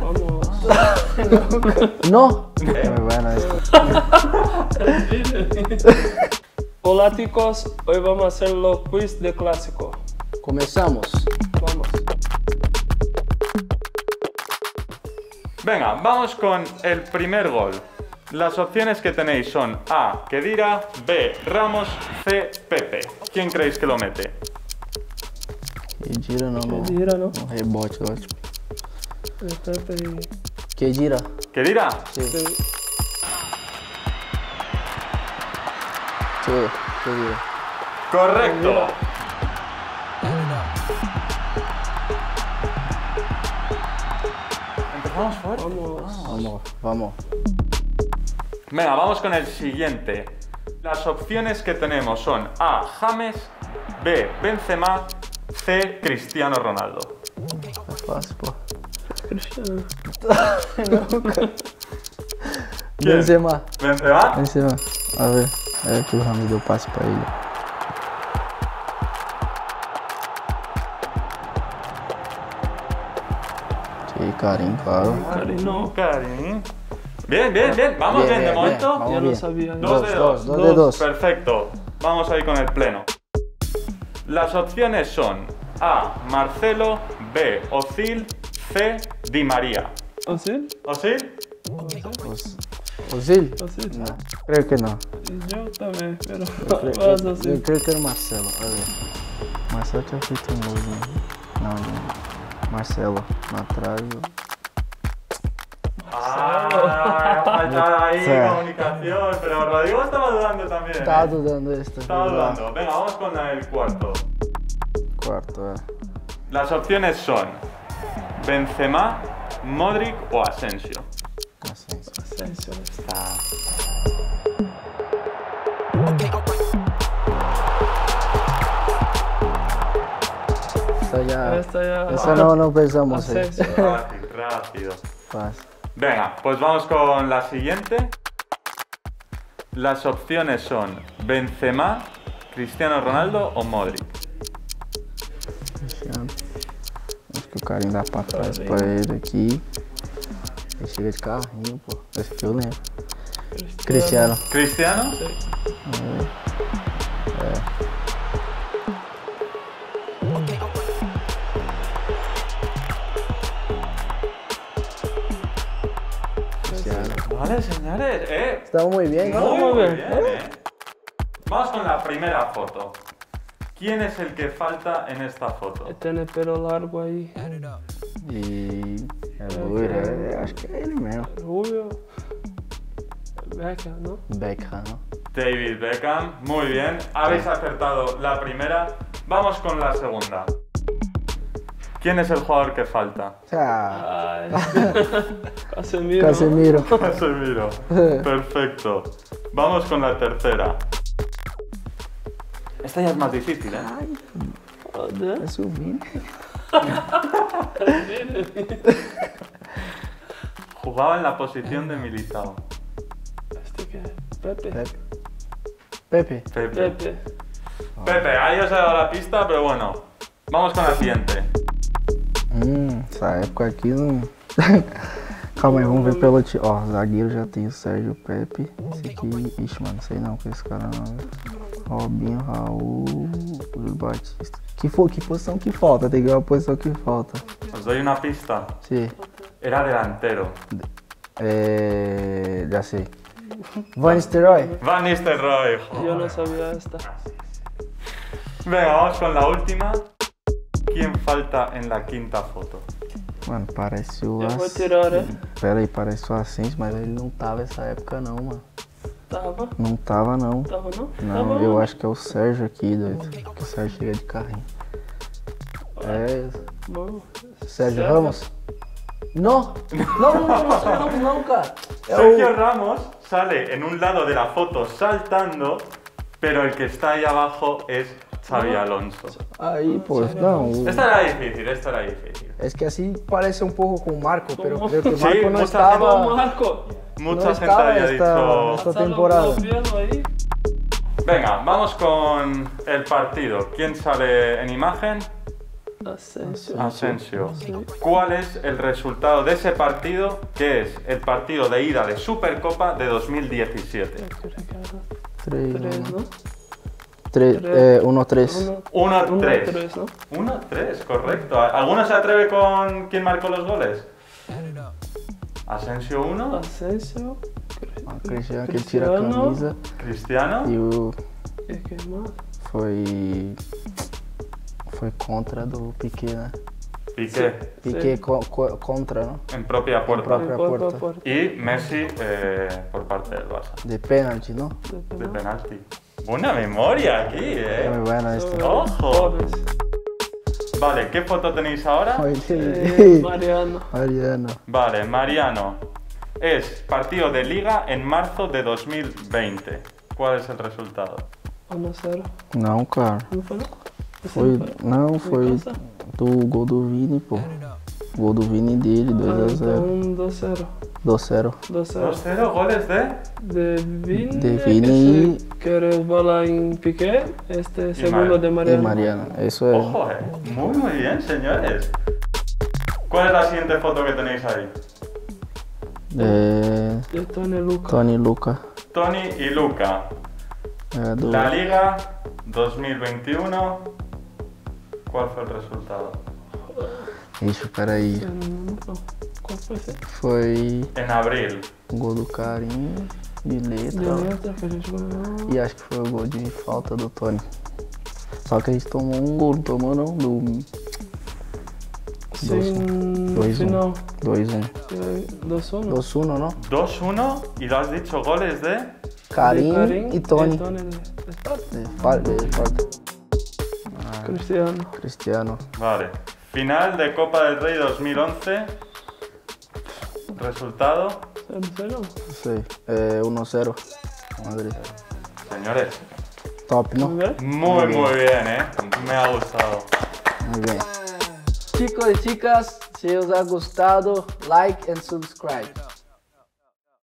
Vamos. No. Bueno esto. Hola chicos, hoy vamos a hacer los quiz de clásico. Comenzamos. Vamos. Venga, vamos con el primer gol. Las opciones que tenéis son A. Kedira, B. Ramos, C. Pepe. ¿Quién creéis que lo mete? Que não, no, Kedira, ¿no? no Pepe y... Que gira. Sí, Sí. sí, que gira. Correcto. Empezamos fuerte. Vamos. Vamos, vamos. Venga, vamos con el siguiente. Las opciones que tenemos son A. James, B. Benzema, C. Cristiano Ronaldo. É fácil, pô. Cristiano. ¿Quién? Benzema. ¿Benzema? Benzema. A ver. É que o Ramos deu passe pra ele. Sí, Karim, claro. Karim. Bien, bien, bien. Vamos bien, de momento. Ya no bien. sabía. Dos Dos, de dos, dos. dos de dos. Perfecto. Vamos ahí con el pleno. Las opciones son A. Marcelo, B. Ozil, C. Di María. ¿Así? ¿Ozil? Os- Ozil? ¿Así? Não, creio que não. Yo también, pero vas eu creio que era Marcelo. A ver. Marcelo tinha feito um gol, né? Não, não. Marcelo, na trave. Ah, falta ahí Sí. comunicación. Pero Rodrigo estaba dudando también. ¿eh? Tá dudando esta. Estaba dudando. Venga, vamos con el cuarto. Quarto, é. Las opciones son Benzema, Modric o Asensio. Ascenso. Asensio. Tá. Essa já. Esta ya. Essa não, não pensamos. Asensio. Rápido, rápido. Venga, pues vamos con la siguiente. Las opciones son Benzema, Cristiano Ronaldo o Modric. Dá pra trás pra ele aqui. Ele chega de carrinho, pô. Esse aqui eu lembro. Cristiano. ¿Cristiano? Cristiano. Vale, señores, eh. Estamos muy bien, ¿no? Muy, muy muy bien. bien, eh. Vamos con la primera foto. ¿Quién es el que falta en esta foto? Tiene pelo largo ahí. E é loiro, é, acho que é ele mesmo. Rubio. Beckham, ¿no? Beckham, ¿no? David Beckham, muy bien. Habéis acertado la primera. Vamos con la segunda. ¿Quién es el jugador que falta? O sea, Ay. Casemiro. Casemiro. Casemiro. Perfecto. Vamos con la tercera. Esta ya es más difícil, ¿eh? Joder. Tá subindo. Jugaba en la posición de Militao. ¿Este qué? Pepe. Pepe. Pepe. Pepe. Pepe. Pepe, ahí os he dado la pista, pero bueno. Vamos con la siguiente. Hum, essa época aqui não. Calma aí, vamos ver pelo time. Ó, zagueiro já tem o Sérgio Pepe. Esse aqui. Ixi, mano, não sei não com esse cara não. Robinho, Raul, Júlio Batista. Que, fo que posição que falta? Tem que ver a posição que falta. Os doy una pista. Sim. Era delantero. É. Já sei. Van Nistelrooy. Van Nistelrooy. Yo no sabía esta. Venga, vamos con la última. ¿Quién falta en la quinta foto? Mano, parece o. Eu vou tirar, né? Pera aí, parece o Ascenso, mas ele não tava essa época não, mano. Tava? Não tava não. Tava não? Não, Tava, eu acho que é o Sérgio aqui, doido. Que o Sérgio chega de carrinho. É. Mano, Sérgio Sérgio? Ramos? Não! Não, não, não, não, Sérgio Ramos não, cara. É Sergio o. Ramos sale en un lado de la foto saltando, pero el que está ahí abajo es Xavi Alonso. Aí, pô, não. o- Esta era difícil, esta era difícil. Es que así parece un poco con Marco, pero creo que Sí, Marco no mucha estaba. Como Marco. Mucha No gente había esta- dicho... esta- temporada. ahí. Venga, vamos con el partido. ¿Quién sale en imagen? Asensio. Asensio. Sí. ¿Cuál es el resultado de ese partido, que es el partido de ida de Supercopa de 2017? Tres, Tres, uno. ¿no? Tres, Tres. eh, uno, tres. Uno, 1-3. uno, tres, ¿no? 1-3, correcto. ¿Alguno se atreve con quién marcó los goles? Asensio 1, Asensio. Ah, Cristiano que tira a camisa Cristiano e o ¿Y qué más? foi foi contra do Piquet, né? Piqué Piquet co- co- contra, não? en propia puerta. propia Por- puerta. por- Y Messi eh, por parte del Barça. De pênalti, não? de De penal. penalti. Buena memoria aquí, ¿eh? muy buena esta. Ojo. Vale, ¿qué foto tenéis ahora? Eh, Mariano. Mariano. Vale, Mariano. Es partido de liga en marzo de 2020. ¿Cuál es el resultado? 1-0. Não, cara. ¿No fue? no? Ese Foi, fue. não, foi do gol do Vini, pô. Gol do Vini dele, Ah, 2x0. então 2-0. 2-0. 2-0. 2-0 goles de... De Vini. De Vini ese Que resbala en Piqué. Este segundo Mar- de E Mariano. Mariano. Isso é. Ojo, eh. Muy, muy bien, señores. ¿Cuál es la siguiente foto que tenéis ahí? É. De Tony Luca. Tony Luca. Tony y Luca. É do. La Liga 2021. ¿Cuál fue el resultado? Ixi, peraí. No, ¿Cuál fue ese? Foi En abril. o gol do Carinho, de De letra. letra que eles ganharam. E acho que foi o gol de falta do Tony. Só que a gente tomou um gol, não tomou não, do Sin Dois, um. final. 2-1. Eh, 2-1. 2-1, não? 2-1 y lo has dicho goles de... Carinho De Karim e Tony. Y Tony de, de Esparta. De fal- de falta. Cristiano. Cristiano. Vale. Final de Copa del Rey 2011. Resultado. 0-0. Não sei. É 1-0. Madrid. Señores, Top, não? ¿Ves? muy muy bien, ¿eh? Me ha gustado. Muy bien. Chicos y chicas, si os ha gustado, like and subscribe.